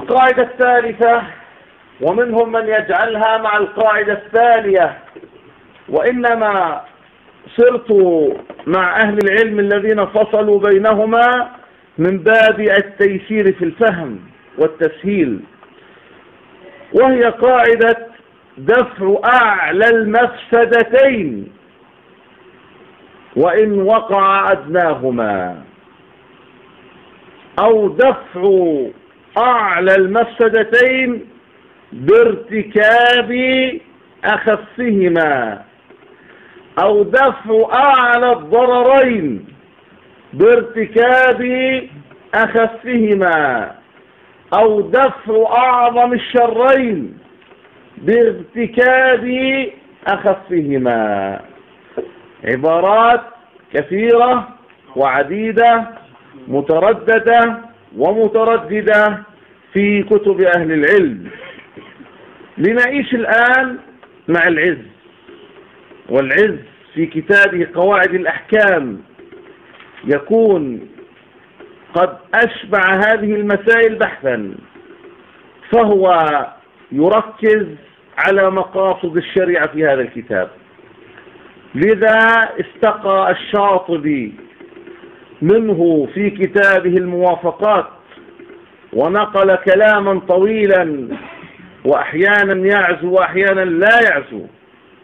القاعدة الثالثة ومنهم من يجعلها مع القاعدة الثانية. وإنما صرت مع أهل العلم الذين فصلوا بينهما من باب التيسير في الفهم والتسهيل. وهي قاعدة دفع أعلى المفسدتين وإن وقع أدناهما. أو دفع أعلى المفسدتين بارتكاب أخفهما أو دفع أعلى الضررين بارتكاب أخفهما أو دفع أعظم الشرين بارتكاب أخفهما. عبارات كثيرة وعديدة مترددة ومترددة في كتب أهل العلم. لنعيش الآن مع العز والعز في كتابه قواعد الأحكام يكون قد أشبع هذه المسائل بحثا فهو يركز على مقاصد الشريعة في هذا الكتاب. لذا استقى الشاطبي منه في كتابه الموافقات ونقل كلاما طويلا وأحيانا يعزو وأحيانا لا يعزو.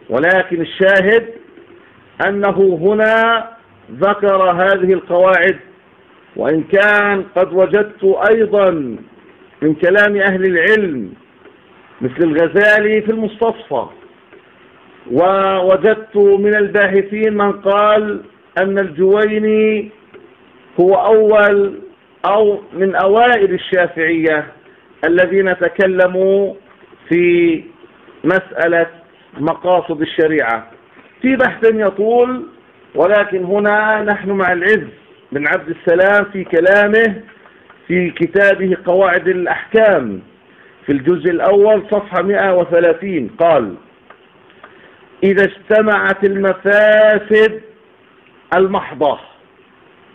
ولكن الشاهد أنه هنا ذكر هذه القواعد وإن كان قد وجدت أيضا من كلام أهل العلم مثل الغزالي في المستصفى ووجدت من الباحثين من قال أن الجويني هو أول أو من أوائل الشافعية الذين تكلموا في مسألة مقاصد الشريعة. في بحث يطول ولكن هنا نحن مع العز بن عبد السلام في كلامه في كتابه قواعد الأحكام. في الجزء الأول صفحة 130 قال إذا اجتمعت المفاسد المحضة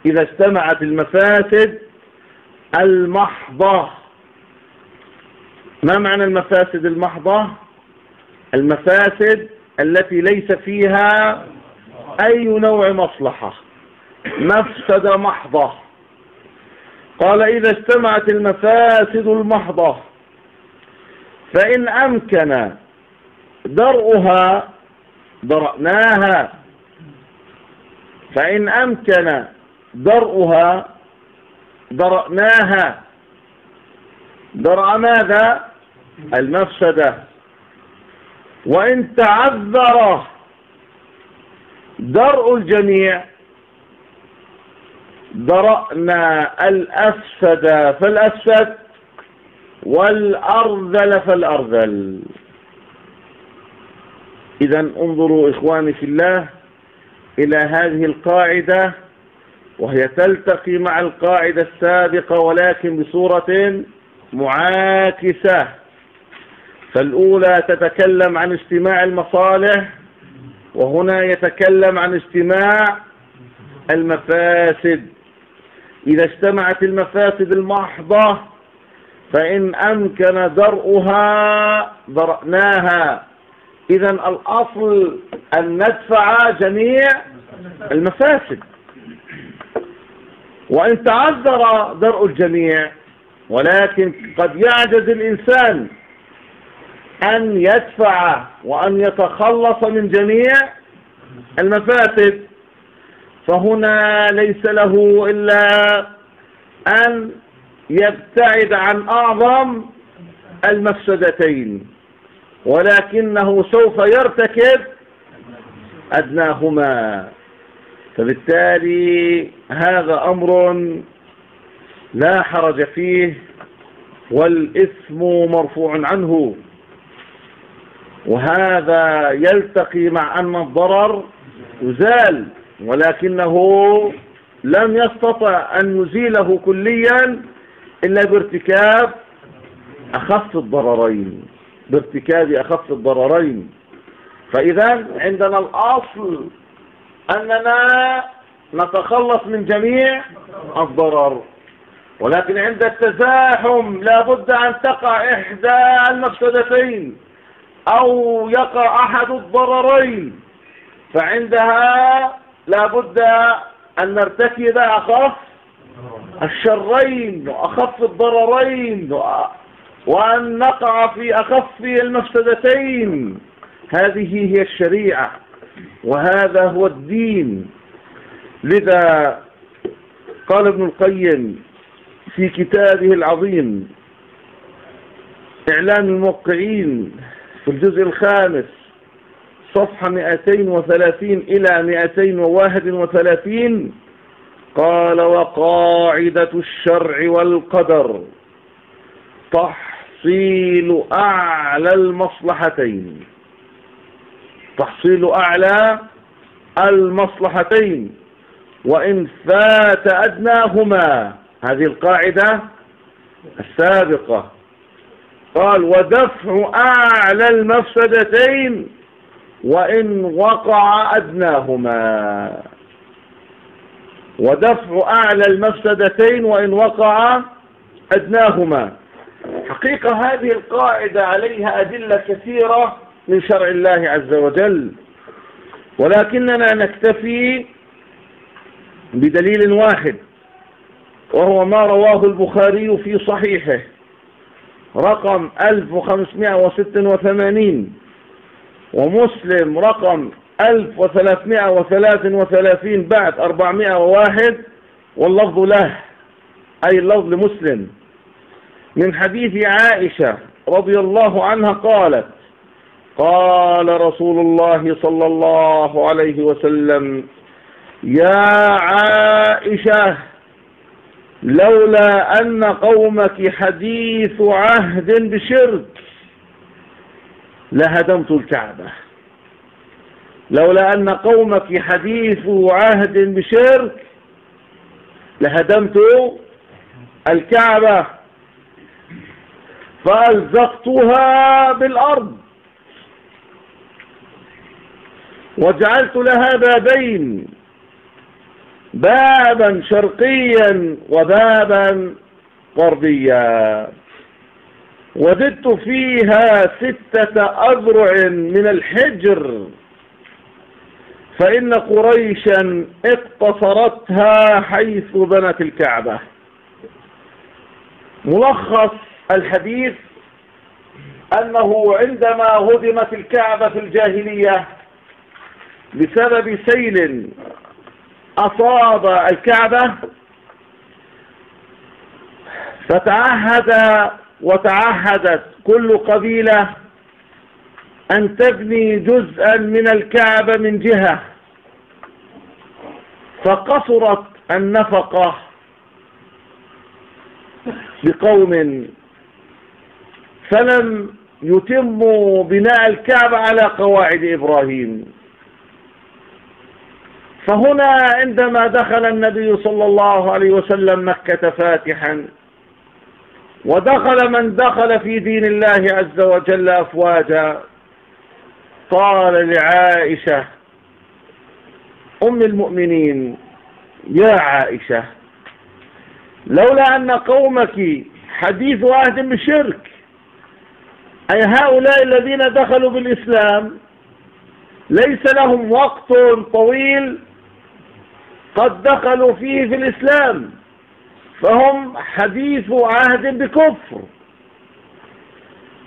إذا اجتمعت المفاسد المحضة. ما معنى المفاسد المحضة؟ المفاسد التي ليس فيها أي نوع مصلحة. مفسدة محضة. قال إذا اجتمعت المفاسد المحضة فإن أمكن درءها درأناها. فإن أمكن درءها درأناها. درأ ماذا؟ المفسدة. وإن تعذر درء الجميع درأنا الأفسد فالأفسد والأرذل فالأرذل. إذا انظروا إخواني في الله إلى هذه القاعدة. وهي تلتقي مع القاعدة السابقة ولكن بصورة معاكسة. فالأولى تتكلم عن اجتماع المصالح وهنا يتكلم عن اجتماع المفاسد. إذا اجتمعت المفاسد المحضة فإن أمكن درءها درأناها. إذا الأصل أن ندفع جميع المفاسد. وإن تعذر درء الجميع ولكن قد يعجز الإنسان أن يدفع وأن يتخلص من جميع المفاسد. فهنا ليس له إلا أن يبتعد عن أعظم المفسدتين ولكنه سوف يرتكب أدناهما. فبالتالي هذا أمر لا حرج فيه والإثم مرفوع عنه. وهذا يلتقي مع أن الضرر يزال ولكنه لم يستطع أن يزيله كليا إلا بارتكاب أخف الضررين بارتكاب أخف الضررين. فإذا عندنا الأصل أننا نتخلص من جميع الضرر. ولكن عند التزاحم لا بد أن تقع إحدى المفسدتين أو يقع أحد الضررين. فعندها لا بد أن نرتكب أخف الشرين وأخف الضررين وأن نقع في أخف المفسدتين. هذه هي الشريعة. وهذا هو الدين. لذا قال ابن القيم في كتابه العظيم إعلام الموقعين في الجزء الخامس صفحة 230 إلى 231 قال وقاعدة الشرع والقدر تحصيل أعلى المصلحتين. تحصيل أعلى المصلحتين وإن فات أدناهما. هذه القاعدة السابقة. قال ودفع أعلى المفسدتين وإن وقع أدناهما. ودفع أعلى المفسدتين وإن وقع أدناهما. حقيقة هذه القاعدة عليها أدلة كثيرة من شرع الله عز وجل. ولكننا نكتفي بدليل واحد وهو ما رواه البخاري في صحيحه. رقم 1586 ومسلم رقم 1333 بعد 401 واللفظ له أي اللفظ لمسلم. من حديث عائشة رضي الله عنها قالت قال رسول الله صلى الله عليه وسلم يا عائشة لولا أن قومك حديث عهد بشرك لهدمت الكعبة. لولا أن قومك حديث عهد بشرك لهدمت الكعبة فألزقتها بالأرض. وجعلت لها بابين بابا شرقيا وبابا غربيا. وزدت فيها ستة أذرع من الحجر فإن قريشا اقتصرتها حيث بنت الكعبة. ملخص الحديث أنه عندما هدمت الكعبة في الجاهلية بسبب سيل أصاب الكعبة فتعهد وتعهدت كل قبيلة أن تبني جزءا من الكعبة من جهة فقصرت النفقة بقوم فلم يتموا بناء الكعبة على قواعد إبراهيم. فهنا عندما دخل النبي صلى الله عليه وسلم مكة فاتحا ودخل من دخل في دين الله عز وجل أفواجا قال لعائشة أم المؤمنين يا عائشة لولا أن قومك حديث عهد بالشرك أي هؤلاء الذين دخلوا بالإسلام ليس لهم وقت طويل قد دخلوا فيه في الإسلام فهم حديث عهد بكفر.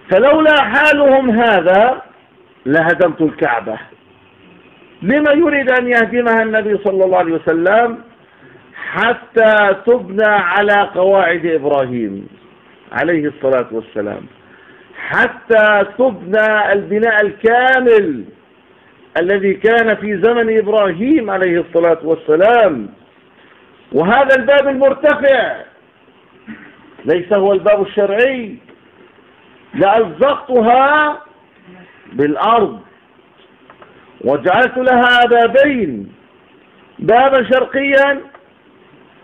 فلولا حالهم هذا لهدمت الكعبة. لما يريد أن يهدمها النبي صلى الله عليه وسلم حتى تبنى على قواعد إبراهيم عليه الصلاة والسلام. حتى تبنى البناء الكامل الذي كان في زمن إبراهيم عليه الصلاة والسلام. وهذا الباب المرتفع. ليس هو الباب الشرعي. لألزقتها بالأرض. وجعلت لها بابين. بابا شرقيا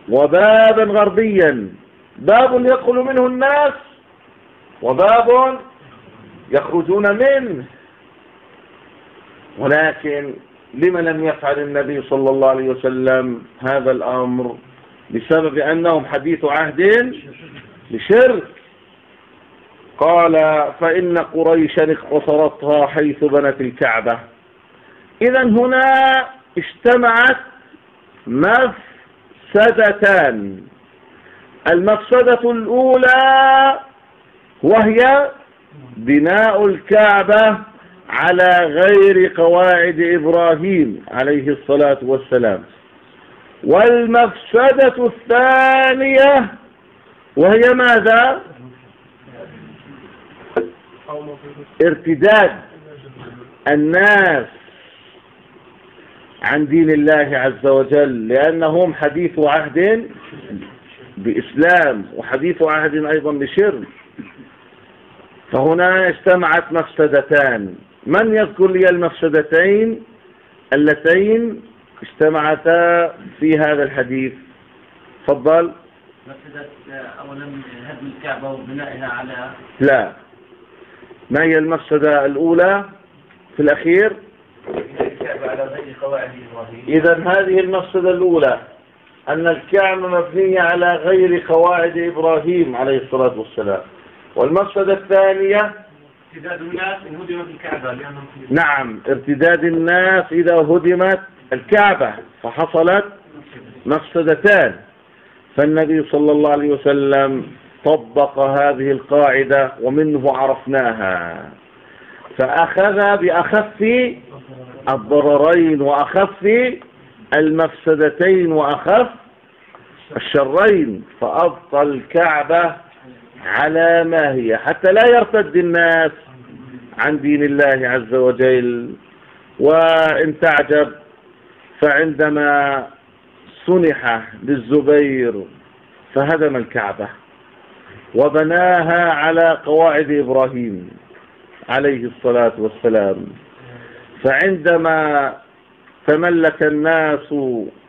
وبابا غربيا. باب يدخل منه الناس وباب يخرجون منه. ولكن لما لم يفعل النبي صلى الله عليه وسلم هذا الأمر بسبب أنهم حديث عهد بشرك قال فإن قريشا اقتصرتها حيث بنت الكعبة. إذا هنا اجتمعت مفسدتان. المفسدة الأولى وهي بناء الكعبة على غير قواعد إبراهيم عليه الصلاة والسلام. والمفسدة الثانية وهي ماذا؟ ارتداد الناس عن دين الله عز وجل لأنهم حديث عهد بإسلام وحديث عهد أيضا بشرك. فهنا اجتمعت مفسدتان. من يذكر لي المفسدتين اللتين اجتمعتا في هذا الحديث؟ تفضل. مفسدة أولا هدم الكعبة وبنائها على لا. ما هي المفسدة الأولى في الأخير؟ الكعبة على غير قواعد إبراهيم. إذا هذه المفسدة الأولى أن الكعبة مبنية على غير قواعد إبراهيم عليه الصلاة والسلام. والمفسدة الثانية ارتداد الناس إن هدمت الكعبة لأنهم نعم ارتداد الناس إذا هدمت الكعبة فحصلت مفسدتان فالنبي صلى الله عليه وسلم طبق هذه القاعدة ومنه عرفناها. فأخذ بأخف الضررين وأخف المفسدتين وأخف الشرين فأبقى الكعبة على ما هي حتى لا يرتد الناس عن دين الله عز وجل. وإن تعجب فعندما سنح للزبير فهدم الكعبة وبناها على قواعد إبراهيم عليه الصلاة والسلام. فعندما تملك الناس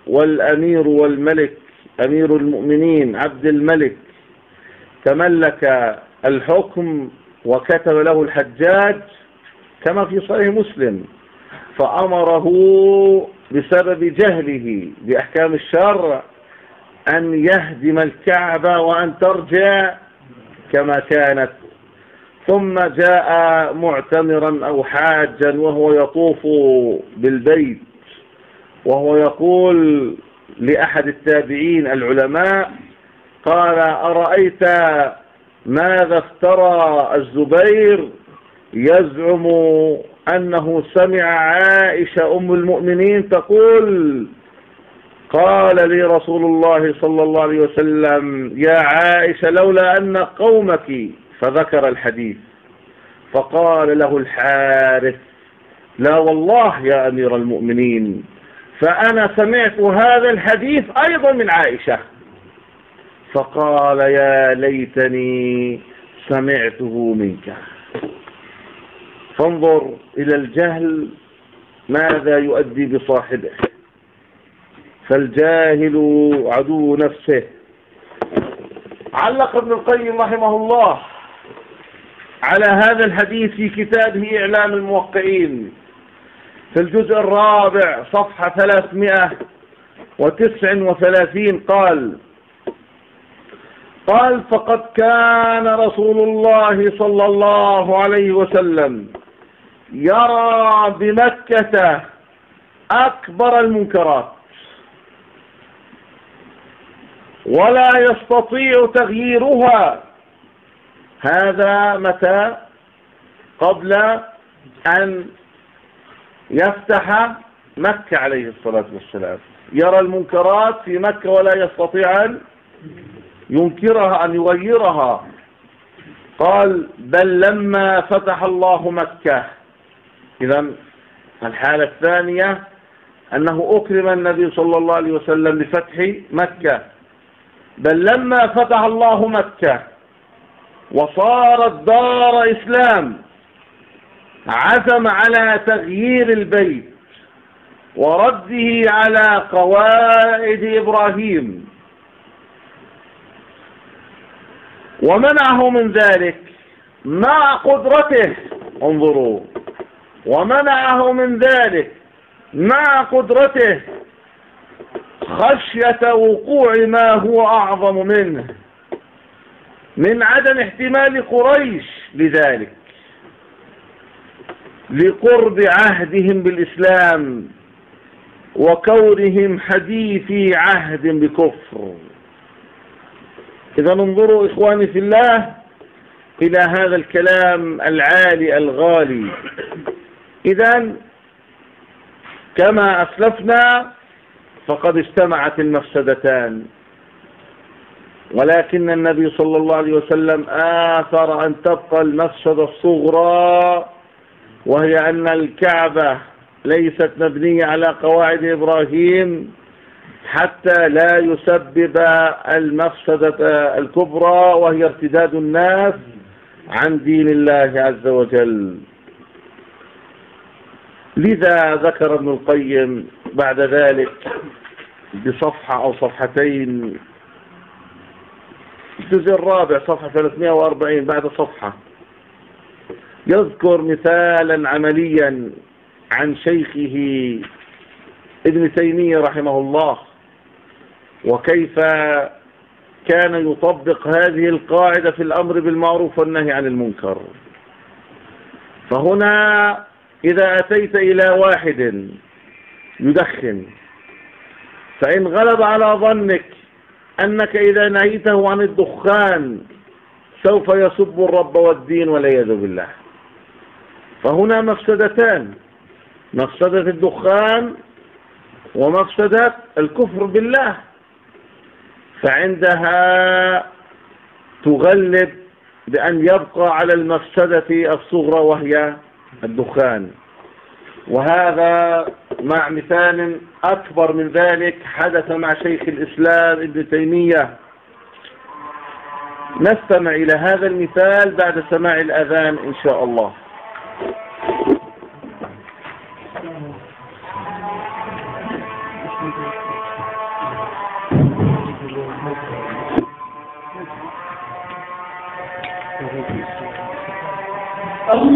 والأمير والملك أمير المؤمنين عبد الملك تملك الحكم وكتب له الحجاج كما في صحيح مسلم فأمره بسبب جهله بأحكام الشرع أن يهدم الكعبة وأن ترجع كما كانت. ثم جاء معتمرا أو حاجا وهو يطوف بالبيت وهو يقول لأحد التابعين العلماء قال أرأيت ماذا افترى الزبير يزعم أنه سمع عائشة أم المؤمنين تقول قال لي رسول الله صلى الله عليه وسلم يا عائشة لولا أن قومك فذكر الحديث. فقال له الحارث لا والله يا أمير المؤمنين فأنا سمعت هذا الحديث أيضا من عائشة. فقال يا ليتني سمعته منك. فانظر إلى الجهل ماذا يؤدي بصاحبه. فالجاهل عدو نفسه. علق ابن القيم رحمه الله على هذا الحديث في كتابه إعلام الموقعين. في الجزء الرابع صفحة ثلاثمائة وتسع وثلاثين قال قال فقد كان رسول الله صلى الله عليه وسلم يرى بمكة أكبر المنكرات. ولا يستطيع تغييرها. هذا متى؟ قبل أن يفتح مكة عليه الصلاة والسلام. يرى المنكرات في مكة ولا يستطيع أن ينكرها أن يغيرها. قال بل لما فتح الله مكة. إذا الحالة الثانية أنه أكرم النبي صلى الله عليه وسلم بفتح مكة. بل لما فتح الله مكة وصارت دار إسلام عزم على تغيير البيت ورده على قواعد إبراهيم. ومنعه من ذلك مع قدرته. انظروا. ومنعه من ذلك مع قدرته خشية وقوع ما هو أعظم منه. من عدم احتمال قريش لذلك. لقرب عهدهم بالإسلام وكونهم حديثي عهد بكفر. إذا انظروا إخواني في الله إلى هذا الكلام العالي الغالي. إذا كما أسلفنا فقد اجتمعت المفسدتان. ولكن النبي صلى الله عليه وسلم آثر أن تبقى المفسدة الصغرى وهي أن الكعبة ليست مبنية على قواعد إبراهيم حتى لا يسبب المفسدة الكبرى وهي ارتداد الناس عن دين الله عز وجل. لذا ذكر ابن القيم بعد ذلك بصفحة أو صفحتين الجزء الرابع صفحة 340 بعد صفحة يذكر مثالا عمليا عن شيخه ابن تيمية رحمه الله وكيف كان يطبق هذه القاعدة في الأمر بالمعروف والنهي عن المنكر. فهنا إذا أتيت إلى واحد يدخن فإن غلب على ظنك أنك إذا نهيته عن الدخان سوف يسب الرب والدين والعياذ بالله. فهنا مفسدتان مفسدة الدخان ومفسدة الكفر بالله. فعندها تغلب بأن يبقى على المفسدة الصغرى وهي الدخان. وهذا مع مثال أكبر من ذلك حدث مع شيخ الإسلام ابن تيمية. نستمع إلى هذا المثال بعد سماع الأذان إن شاء الله.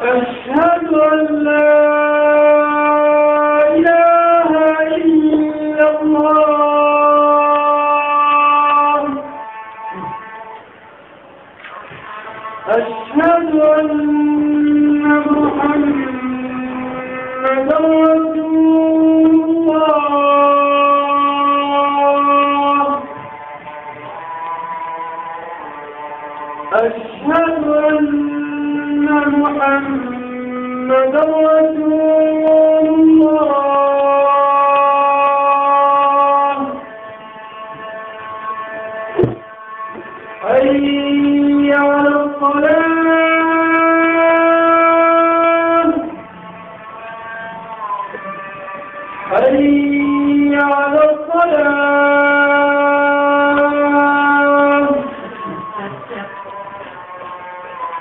أشهد أن لا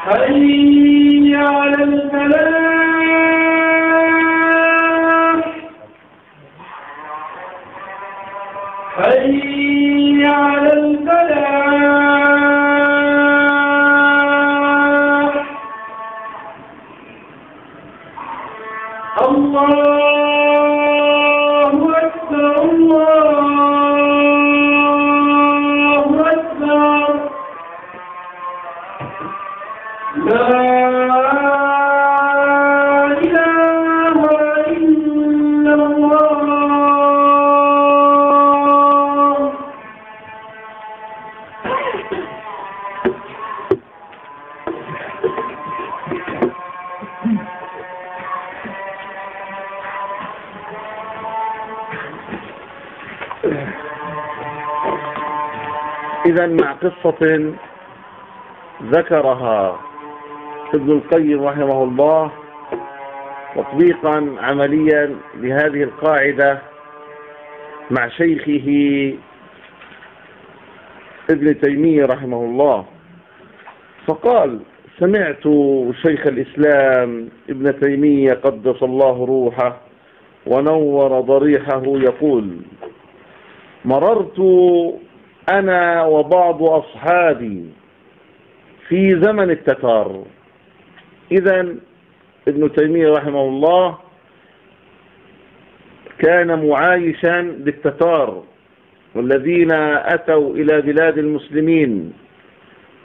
حي على الفلاح حي إذا مع قصة ذكرها ابن القيم رحمه الله تطبيقا عمليا لهذه القاعدة مع شيخه ابن تيمية رحمه الله. فقال سمعت شيخ الإسلام ابن تيمية قدس الله روحه ونور ضريحه يقول مررت أنا وبعض أصحابي في زمن التتار. إذا ابن تيمية رحمه الله كان معايشا للتتار والذين أتوا إلى بلاد المسلمين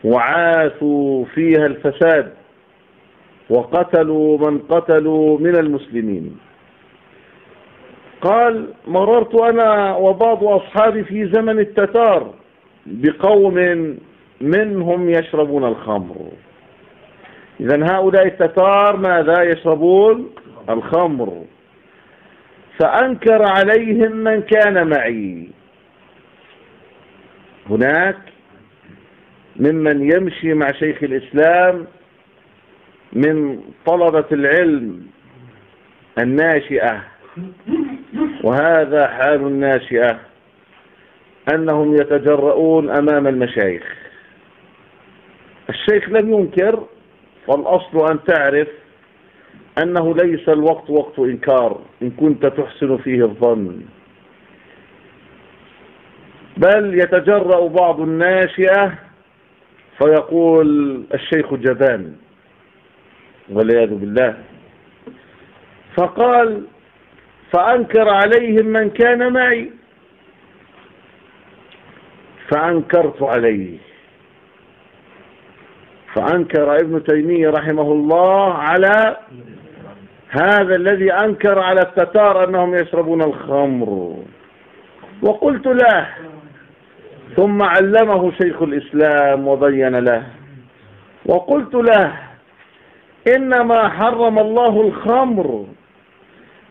وعاثوا فيها الفساد وقتلوا من قتلوا من المسلمين. قال مررت أنا وبعض أصحابي في زمن التتار بقوم منهم يشربون الخمر. إذا هؤلاء التتار ماذا يشربون؟ الخمر. فأنكر عليهم من كان معي. هناك ممن يمشي مع شيخ الإسلام من طلبة العلم الناشئة. وهذا حال الناشئة أنهم يتجرؤون أمام المشايخ. الشيخ لم ينكر والأصل أن تعرف أنه ليس الوقت وقت إنكار إن كنت تحسن فيه الظن. بل يتجرأ بعض الناشئة فيقول الشيخ جبان والعياذ بالله. فقال فأنكر عليهم من كان معي. فأنكرت عليه. فأنكر ابن تيمية رحمه الله على هذا الذي أنكر على التتار أنهم يشربون الخمر. وقلت له ثم علمه شيخ الإسلام وبين له. وقلت له إنما حرم الله الخمر.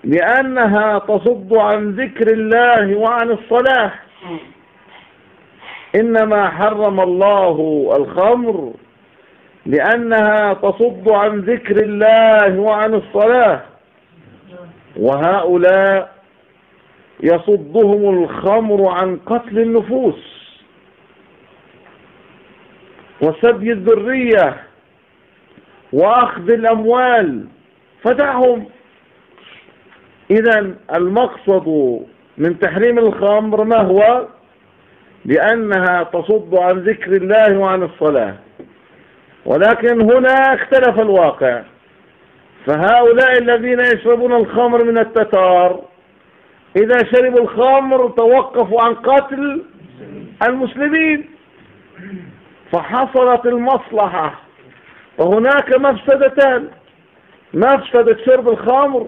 لأنها تصد عن ذكر الله وعن الصلاة. إنما حرم الله الخمر لأنها تصد عن ذكر الله وعن الصلاة. وهؤلاء يصدهم الخمر عن قتل النفوس. وسبي الذرية وأخذ الأموال فدعهم إذا المقصد من تحريم الخمر ما هو؟ لأنها تصد عن ذكر الله وعن الصلاة. ولكن هنا اختلف الواقع. فهؤلاء الذين يشربون الخمر من التتار إذا شربوا الخمر توقفوا عن قتل المسلمين. فحصلت المصلحة. وهناك مفسدتان. مفسدة شرب الخمر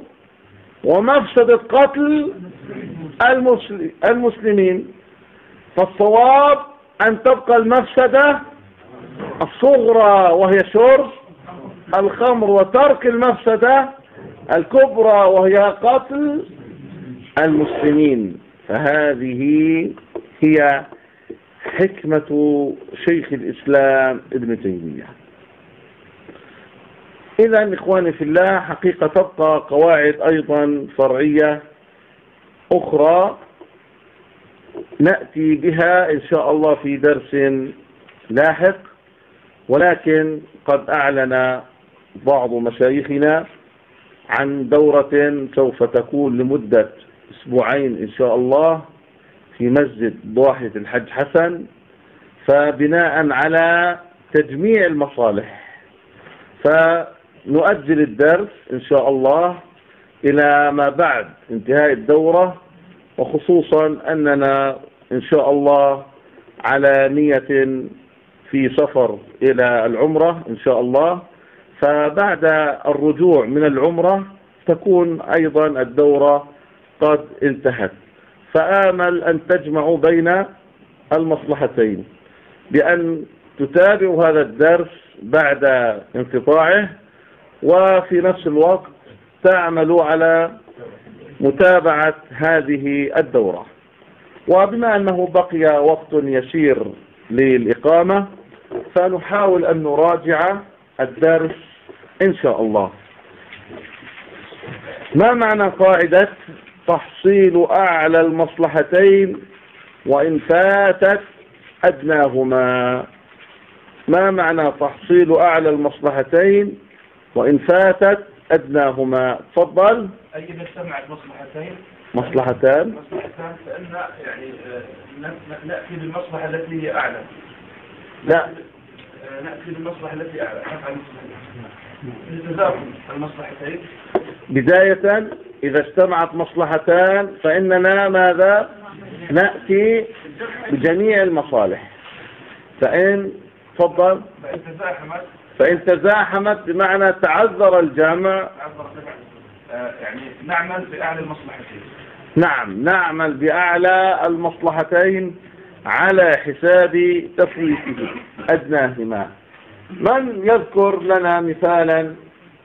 ومفسدة قتل المسلمين. فالصواب أن تبقى المفسدة الصغرى وهي شرب الخمر وترك المفسدة الكبرى وهي قتل المسلمين. فهذه هي حكمة شيخ الإسلام ابن تيمية. إذا إخواني في الله حقيقة تبقى قواعد أيضا فرعية أخرى نأتي بها إن شاء الله في درس لاحق ولكن قد أعلن بعض مشايخنا عن دورة سوف تكون لمدة أسبوعين إن شاء الله في مسجد ضاحية الحج حسن فبناء على تجميع المصالح فنؤجل الدرس إن شاء الله إلى ما بعد انتهاء الدورة وخصوصا أننا إن شاء الله على نية في سفر إلى العمرة إن شاء الله. فبعد الرجوع من العمرة تكون أيضا الدورة قد انتهت. فآمل أن تجمعوا بين المصلحتين بأن تتابعوا هذا الدرس بعد انقطاعه وفي نفس الوقت تعملوا على متابعة هذه الدورة. وبما أنه بقي وقت يسير للإقامة فنحاول أن نراجع الدرس إن شاء الله. ما معنى قاعدة تحصيل أعلى المصلحتين وإن فاتت أدناهما؟ ما معنى تحصيل أعلى المصلحتين وإن فاتت أدناهما. تفضل. أي إذا اجتمعت مصلحتين. مصلحتان. مصلحتان فإن يعني آه، نأتي بالمصلحة التي هي أعلى. لا. آه، نأتي بالمصلحة التي أعلى. نفعل لتزاحم المصلحتين. بداية إذا اجتمعت مصلحتان فإننا ماذا؟ نأتي بجميع المصالح. فإن تفضل. فإن تزاحمت فإن تزاحمت بمعنى تعذر الجمع. آه، يعني نعمل بأعلى المصلحتين. نعم نعمل بأعلى المصلحتين على حساب تفويته أدناهما. من يذكر لنا مثالا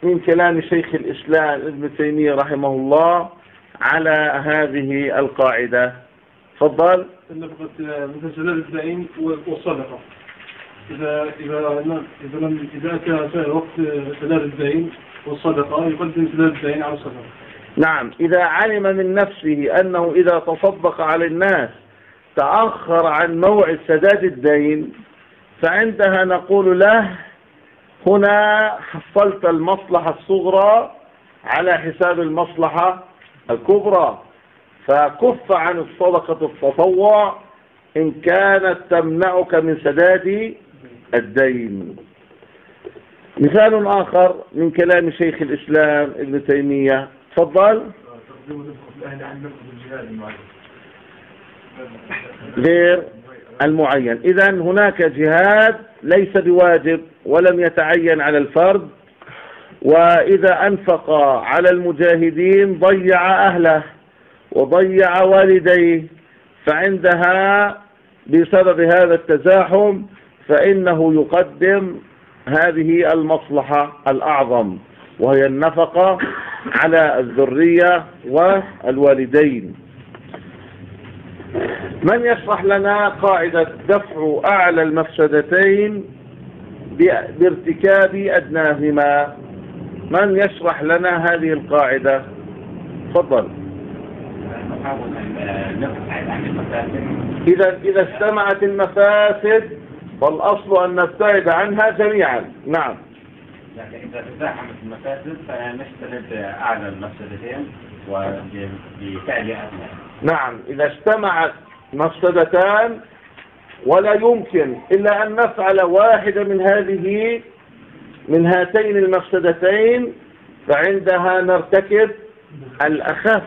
من كلام شيخ الإسلام ابن تيمية رحمه الله على هذه القاعدة؟ تفضل. نفقة مثل سداد الدين والصدقة. إذا إذا إذا لم إذا سائر وقت سداد الدين والصدقة يقدم سداد الدين على الصدقة. نعم إذا علم من نفسه أنه إذا تصدق على الناس تأخر عن موعد سداد الدين فعندها نقول له هنا حصلت المصلحة الصغرى على حساب المصلحة الكبرى فكف عن الصدقة التطوع إن كانت تمنعك من سداد الدين. مثال آخر من كلام شيخ الإسلام ابن تيمية. تفضل. غير المعين. إذا هناك جهاد ليس بواجب ولم يتعين على الفرد وإذا أنفق على المجاهدين ضيع أهله وضيع والديه فعندها بسبب هذا التزاحم فإنه يقدم هذه المصلحة الأعظم وهي النفقة على الذرية والوالدين. من يشرح لنا قاعدة دفع أعلى المفسدتين بارتكاب أدناهما؟ من يشرح لنا هذه القاعدة؟ تفضل. إذا إذا اجتمعت المفاسد فالأصل أن نبتعد عنها جميعا. نعم. لكن إذا تزاحمت المفاسد فنجتنب أعلى المفسدتين وبفعل أدنى. نعم. إذا اجتمعت مفسدتان ولا يمكن إلا أن نفعل واحدة من هذه من هاتين المفسدتين فعندها نرتكب الأخف.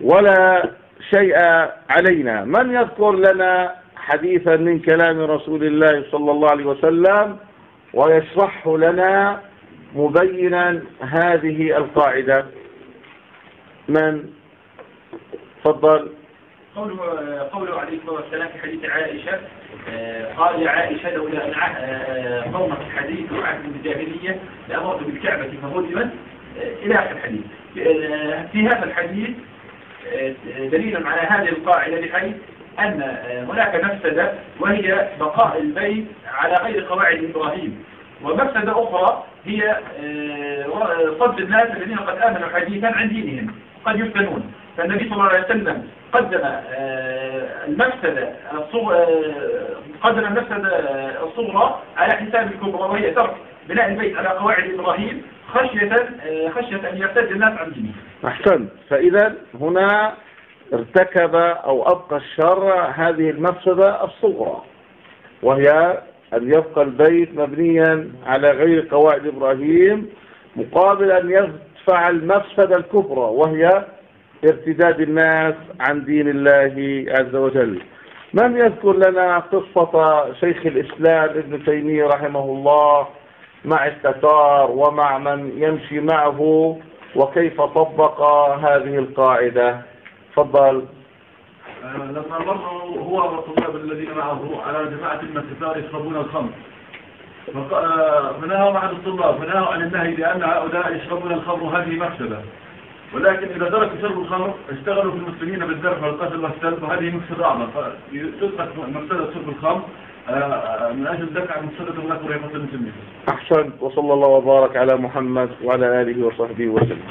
ولا شيء علينا. من يذكر لنا حديثا من كلام رسول الله صلى الله عليه وسلم ويشرحه لنا مبينا هذه القاعدة. من؟ تفضل. قوله قوله عليه الصلاة والسلام في حديث عائشة آه، قال يا عائشة لولا ع- آه، قومك الحديث وعهد الجاهلية لأمرت بالكعبة فهدمت. آه، إلى آخر الحديث. في هذا الحديث آه، دليل على هذه القاعدة بحيث أن هناك مفسدة وهي بقاء البيت على غير قواعد إبراهيم. ومفسدة أخرى هي آه، صد الناس الذين قد آمنوا حديثا عن دينهم قد يفتنون. فالنبي صلى الله عليه وسلم قدم آه، المفسدة آه، قدم المفسدة الصغرى على حساب الكبرى وهي ترك بناء البيت على قواعد إبراهيم خشية خشية أن يرتد الناس عن دينهم. أحسنت. فإذا هنا ارتكب أو أبقى الشر هذه المفسدة الصغرى وهي أن يبقى البيت مبنيا على غير قواعد إبراهيم مقابل أن يدفع المفسدة الكبرى وهي ارتداد الناس عن دين الله عز وجل. من يذكر لنا قصة شيخ الإسلام ابن تيمية رحمه الله مع التتار ومع من يمشي معه وكيف طبق هذه القاعدة؟ تفضل. لما مروا هو والطلاب الذين معه على جماعة الكفار يشربون الخمر. فق- آه، فنهوا عن الطلاب فنهوا عن النهي لأن هؤلاء يشربون الخمر هذه مفسدة. ولكن إذا تركوا شرب الخمر اشتغلوا في المسلمين بالذبح والقتل والسلب وهذه مفسدة أعظم فتترك مفسدة شرب الخمر آه، من أجل دفع مفسدة هناك ورحمة المسلمين. أحسن وصلى الله وبارك على محمد وعلى آله وصحبه وسلم.